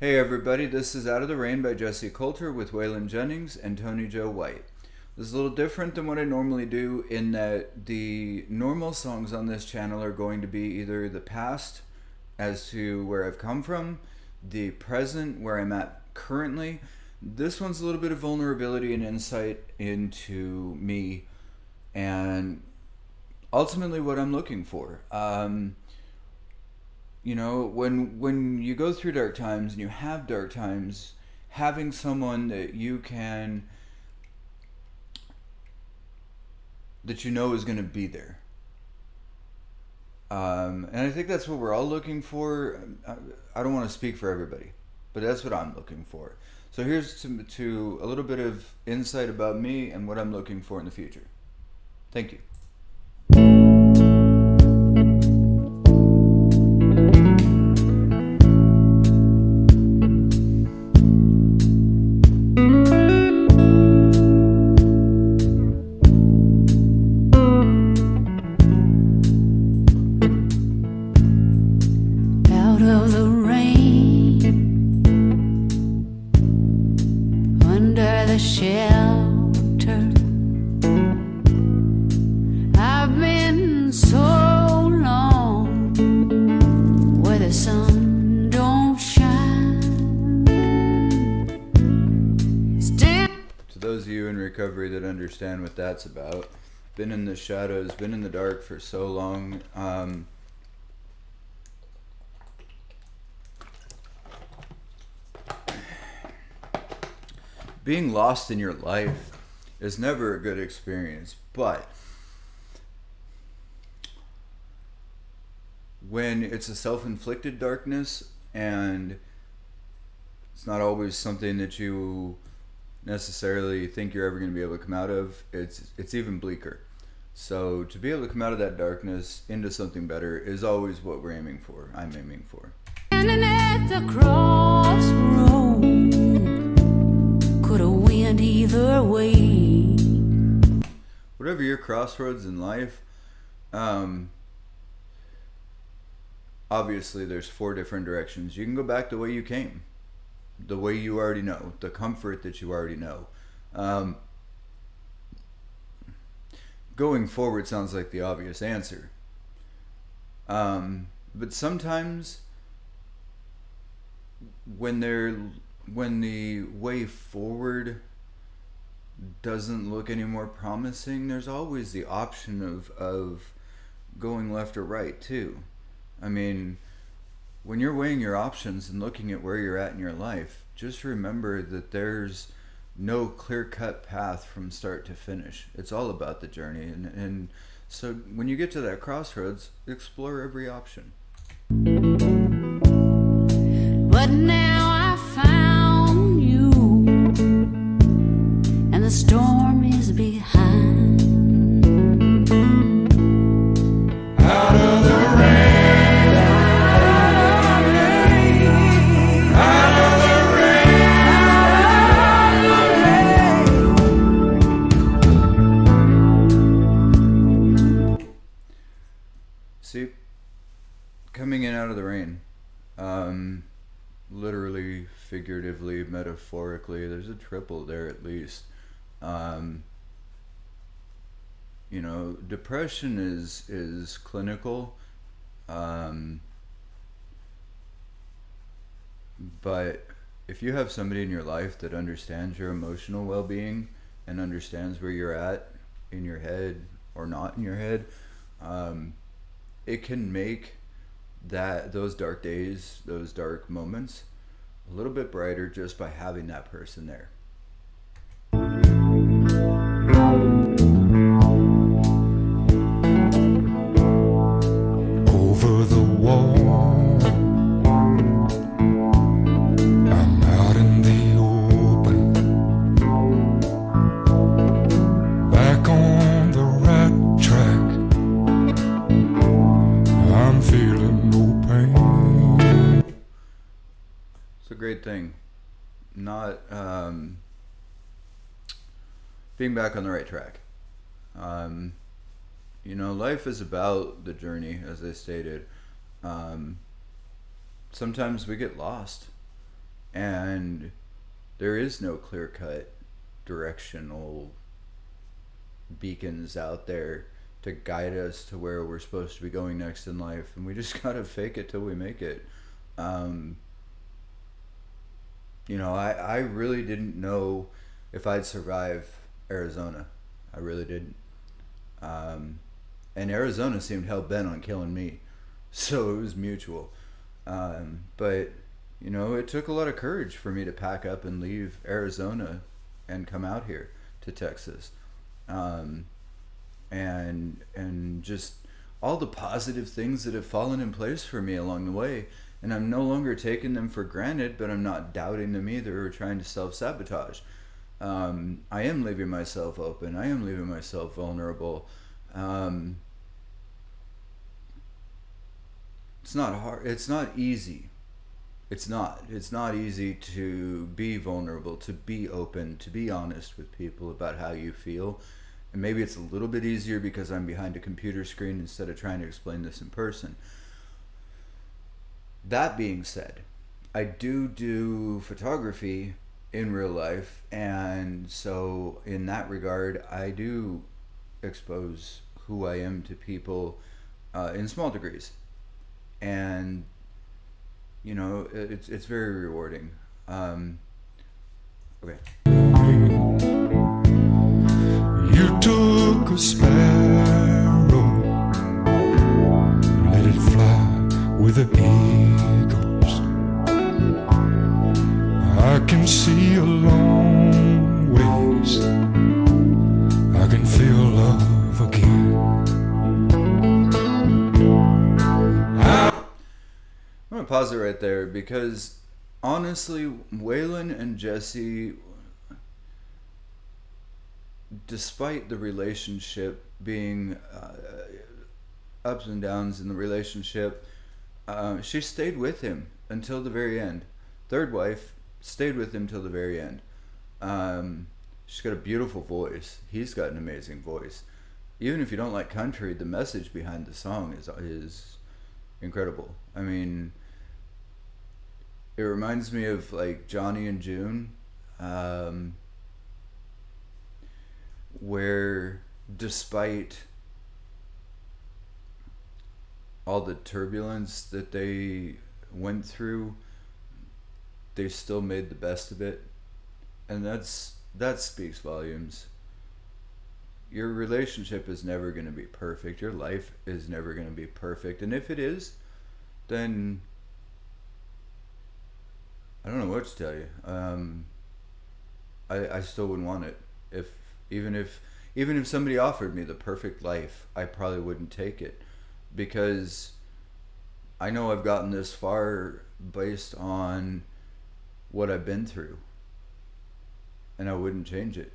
Hey everybody, this is Out of the Rain by Jessi Colter with Waylon Jennings and Tony Joe White. This is a little different than what I normally do in that the normal songs on this channel are going to be either the past as to where I've come from, the present where I'm at currently. This one's a little bit of vulnerability and insight into me and ultimately what I'm looking for. Um, you know when when you go through dark times and you have dark times having someone that you can that you know is going to be there. Um, and i think that's what we're all looking for. I, I don't want to speak for everybody but that's what i'm looking for. So here's to, to a little bit of insight about me and what i'm looking for in the future. Thank you shelter. I've been so long where the sun don't shine. Still. To those of you in recovery that understand what that's about, been in the shadows, been in the dark for so long. Um, being lost in your life is never a good experience, but when it's a self inflicted darkness and it's not always something that you necessarily think you're ever going to be able to come out of. It's it's even bleaker. So to be able to come out of that darkness into something better is always what we're aiming for. I'm aiming for. Either way. Whatever your crossroads in life, um, obviously there's four different directions. You can go back the way you came, the way you already know, the comfort that you already know. Um, going forward sounds like the obvious answer. Um, but sometimes when they're when the way forward doesn't look any more promising, there's always the option of of going left or right too. I mean, when you're weighing your options and looking at where you're at in your life, just remember that there's no clear cut path from start to finish. It's all about the journey. And, and so when you get to that crossroads, explore every option. But now metaphorically, there's a triple there at least. Um, you know, depression is is clinical, um, but if you have somebody in your life that understands your emotional well-being and understands where you're at in your head or not in your head, um, it can make that those dark days, those dark moments, a little bit brighter just by having that person there. Great thing. Not um, being back on the right track. Um, you know, life is about the journey, as I stated. Um, sometimes we get lost. and there is no clear cut directional beacons out there to guide us to where we're supposed to be going next in life and we just gotta fake it till we make it um, you know I, I really didn't know if i'd survive arizona. I really didn't. Um, and arizona seemed hell-bent on killing me. So it was mutual. Um, but you know it took a lot of courage for me to pack up and leave arizona and come out here to texas. Um, and and just all the positive things that have fallen in place for me along the way and i'm no longer taking them for granted but i'm not doubting them either or trying to self-sabotage. Um, i am leaving myself open. I am leaving myself vulnerable. Um, it's not hard it's not easy. It's not. It's not easy to be vulnerable to be open to be honest with people about how you feel. And maybe it's a little bit easier because i'm behind a computer screen instead of trying to explain this in person that being said i do do photography in real life and so in that regard i do expose who i am to people uh, in small degrees. And you know it's it's very rewarding. Um, okay. You took a sparrow, let it fly with eagles. See a long ways. I can feel love again. I'm gonna pause it right there because honestly, Waylon and Jessi, despite the relationship being uh, ups and downs in the relationship, uh, she stayed with him until the very end. Third wife stayed with him till the very end. Um, she's got a beautiful voice. He's got an amazing voice. Even if you don't like country, the message behind the song is is incredible. I mean, it reminds me of like Johnny and June, um, where despite all the turbulence that they went through, they still made the best of it, and that's that speaks volumes. Your relationship is never going to be perfect. Your life is never going to be perfect, and if it is, then I don't know what to tell you. Um, I I still wouldn't want it. If even if even if somebody offered me the perfect life, I probably wouldn't take it because I know I've gotten this far based on what I've been through, and I wouldn't change it.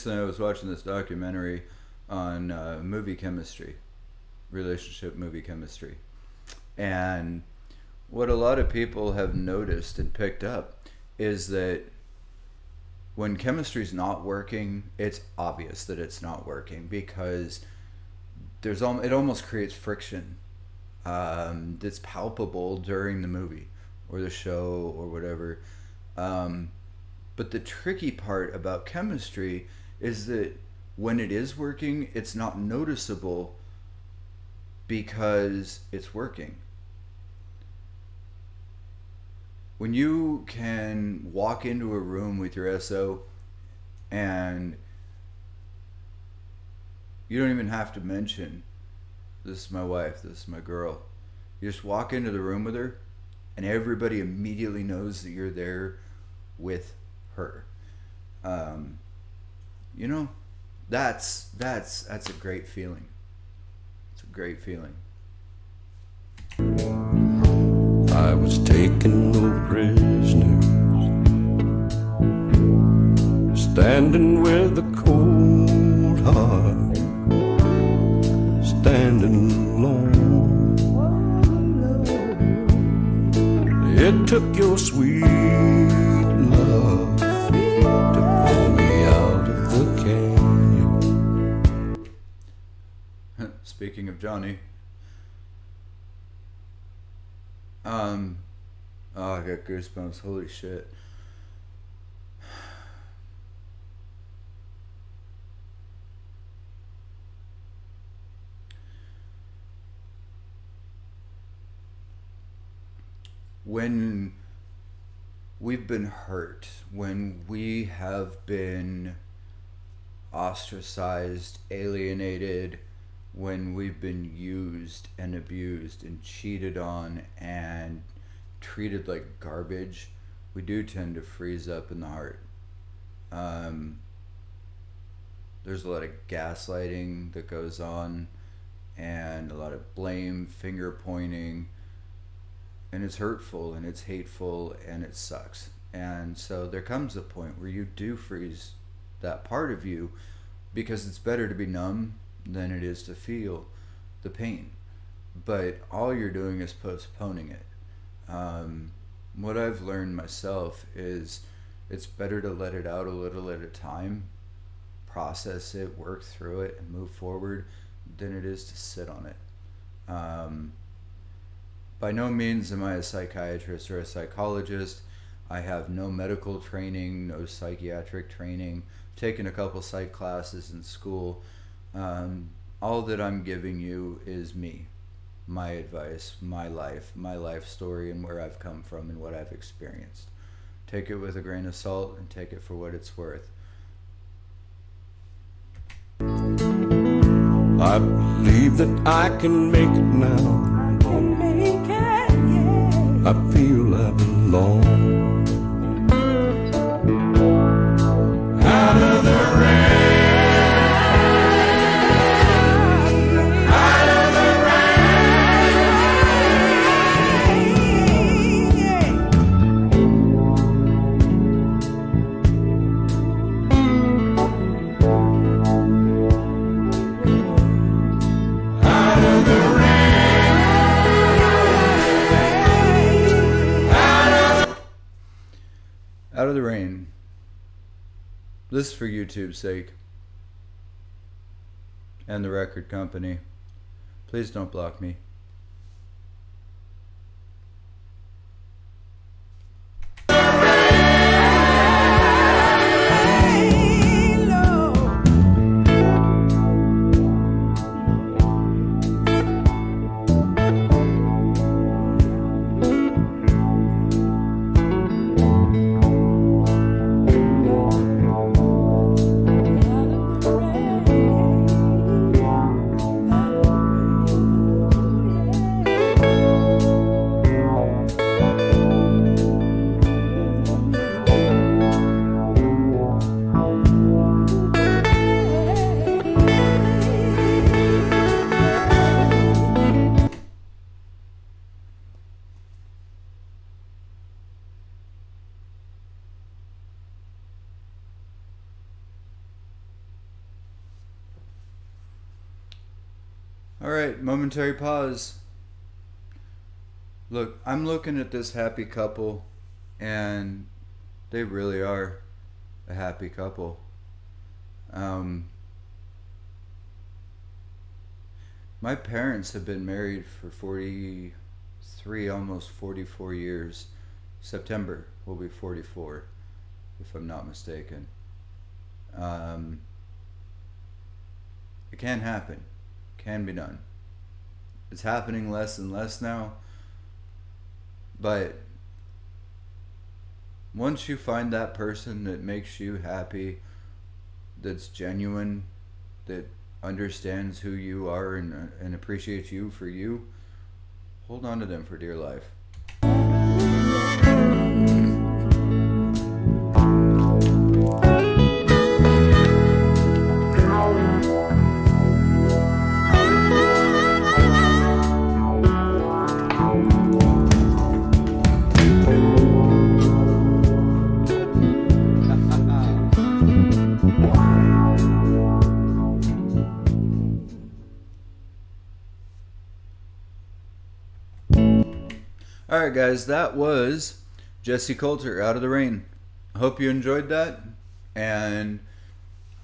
Recently I was watching this documentary on uh, movie chemistry, relationship movie chemistry. And what a lot of people have noticed and picked up is that when chemistry's not working, it's obvious that it's not working because there's al- it almost creates friction um, that's palpable during the movie or the show or whatever. Um, but the tricky part about chemistry is that when it is working, it's not noticeable because it's working. When you can walk into a room with your SO and you don't even have to mention, this is my wife, this is my girl. You just walk into the room with her and everybody immediately knows that you're there with her. Um, you know, that's that's that's a great feeling. It's a great feeling. I was taking no prisoners, standing with a cold heart, standing alone. It took your sweet love Speaking of Johnny. Um oh I got goosebumps, holy shit. When we've been hurt, when we have been ostracized, alienated, when we've been used and abused and cheated on and treated like garbage, we do tend to freeze up in the heart. Um, there's a lot of gaslighting that goes on and a lot of blame, finger pointing, and it's hurtful and it's hateful and it sucks. And so there comes a point where you do freeze that part of you because it's better to be numb than it is to feel the pain. But all you're doing is postponing it. Um, what I've learned myself is it's better to let it out a little at a time, process it, work through it, and move forward than it is to sit on it. Um, by no means am I a psychiatrist or a psychologist. I have no medical training, no psychiatric training. taken a couple psych classes in school. Um, all that I'm giving you is me, my advice, my life, my life story, and where I've come from and what I've experienced. Take it with a grain of salt and take it for what it's worth. I believe that I can make it now. I can make it, yeah. I feel I belong. This is for YouTube's sake. And the record company. Please don't block me. Momentary pause. Look, I'm looking at this happy couple, and they really are a happy couple. Um, my parents have been married for 43, almost 44 years. September will be 44, if I'm not mistaken. Um, it can happen can be done. It's happening less and less now. But once you find that person that makes you happy, that's genuine, that understands who you are and, uh, and appreciates you for you, hold on to them for dear life. All right, guys, that was Jessi Colter, Out of the Rain. I hope you enjoyed that. And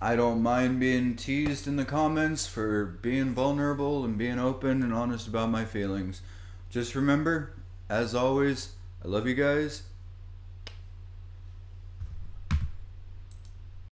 I don't mind being teased in the comments for being vulnerable and being open and honest about my feelings. Just remember, as always, I love you guys